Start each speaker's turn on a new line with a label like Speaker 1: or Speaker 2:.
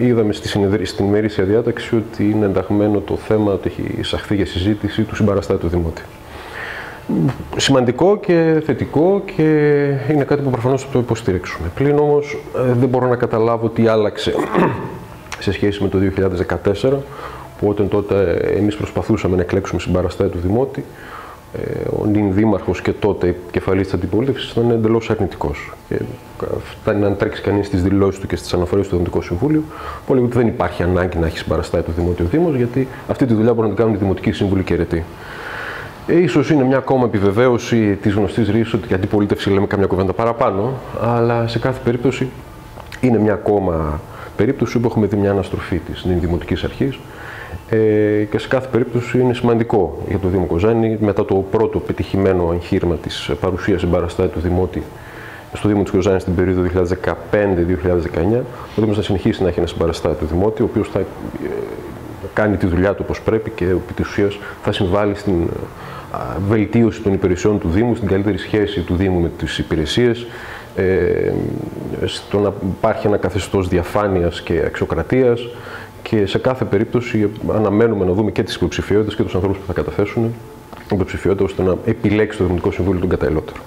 Speaker 1: είδαμε στη συνεδρία, στην ημερήσια διάταξη ότι είναι ενταγμένο το θέμα ότι έχει εισαχθεί για συζήτηση του συμπαραστάτου του Δημότη. Σημαντικό και θετικό και είναι κάτι που προφανώς θα το υποστηρίξουμε. Πλην όμως ε, δεν μπορώ να καταλάβω τι άλλαξε σε σχέση με το 2014 που όταν τότε εμείς προσπαθούσαμε να εκλέξουμε συμπαραστάτη του Δημότη ε, ο νυν δήμαρχος και τότε κεφαλής της αντιπολίτευσης ήταν εντελώς αρνητικός. Και φτάνει να τρέξει κανείς στις δηλώσεις του και στις αναφορές του Δημοτικού Συμβούλιο, που λέει ότι δεν υπάρχει ανάγκη να έχεις συμπαραστάτη του Δημότιο Δήμος, γιατί αυτή τη δουλειά μπορεί να την κάνουν οι Δημοτικοί Σύμβουλοι και αιρετοί. Ε, ίσως είναι μια ακόμα επιβεβαίωση της γνωστής ρίσης ότι η αντιπολίτευση λέμε καμιά κουβέντα παραπάνω, αλλά σε κάθε περίπτωση είναι μια ακόμα περίπτωση που έχουμε δει μια αναστροφή της Δημοτικής Αρχής ε, και σε κάθε περίπτωση είναι σημαντικό για το Δήμο Κοζάνη. Μετά το πρώτο πετυχημένο εγχείρημα της παρουσίας συμπαραστάτη του Δημότη στο Δήμο της Κοζάνης στην περίοδο 2015-2019 ο Δήμος θα συνεχίσει να έχει ένα συμπαραστάτη του Δημότη ο οποίος θα ε, κάνει τη δουλειά του όπως πρέπει και επί της ουσίας θα συμβάλλει στην βελτίωση των υπηρεσιών του Δήμου, στην καλύτερη σχέση του Δήμου με τις υπηρεσίες, ε, στο να υπάρχει ένα καθεστώς διαφάνειας και αξιοκρατίας και σε κάθε περίπτωση αναμένουμε να δούμε και τις υποψηφιότητες και τους ανθρώπους που θα καταθέσουν υποψηφιότητα ώστε να επιλέξει το Δημοτικό Συμβούλιο τον καταλληλότερο.